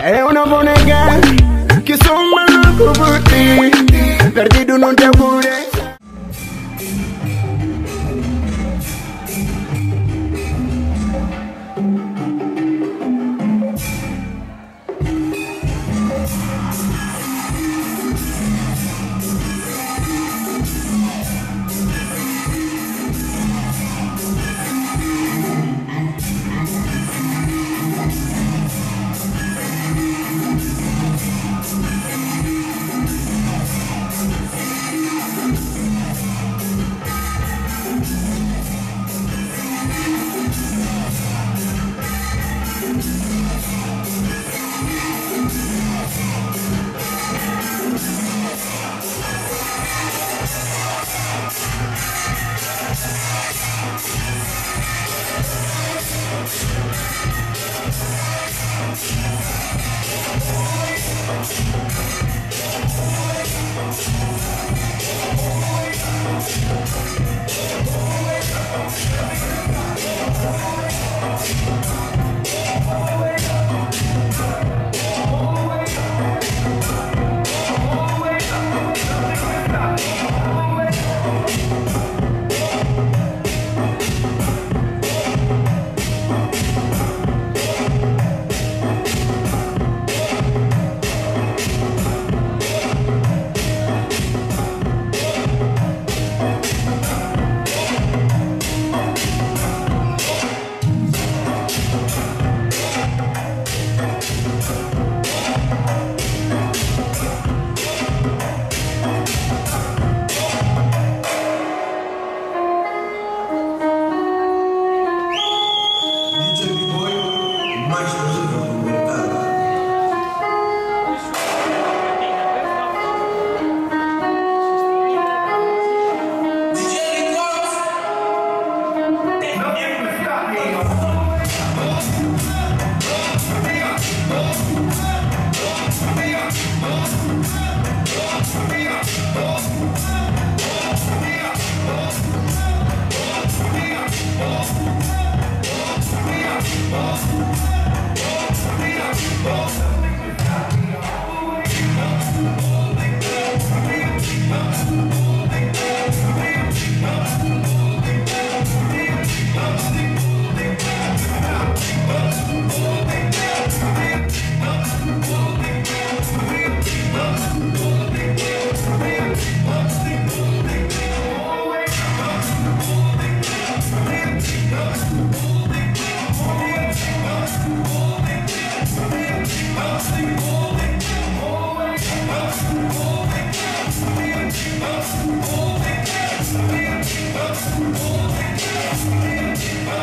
Ehi una bonega Che somma non cubuti Perdido non ti auguri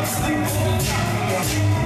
sleep on the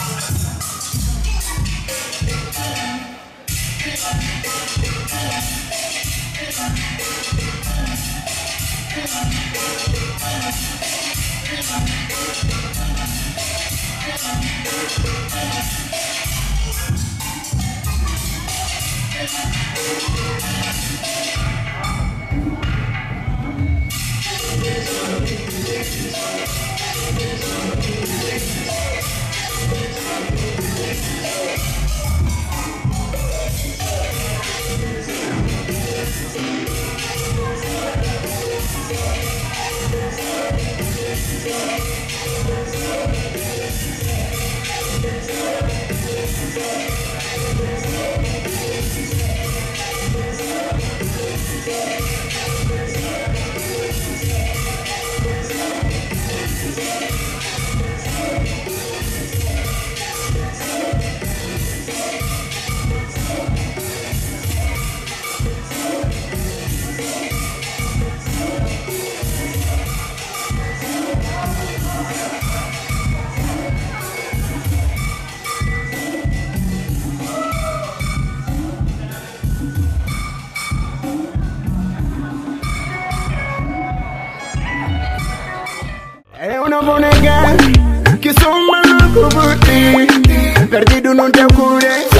Thank unaboneka kisoma kubuti. Perdido non te cure.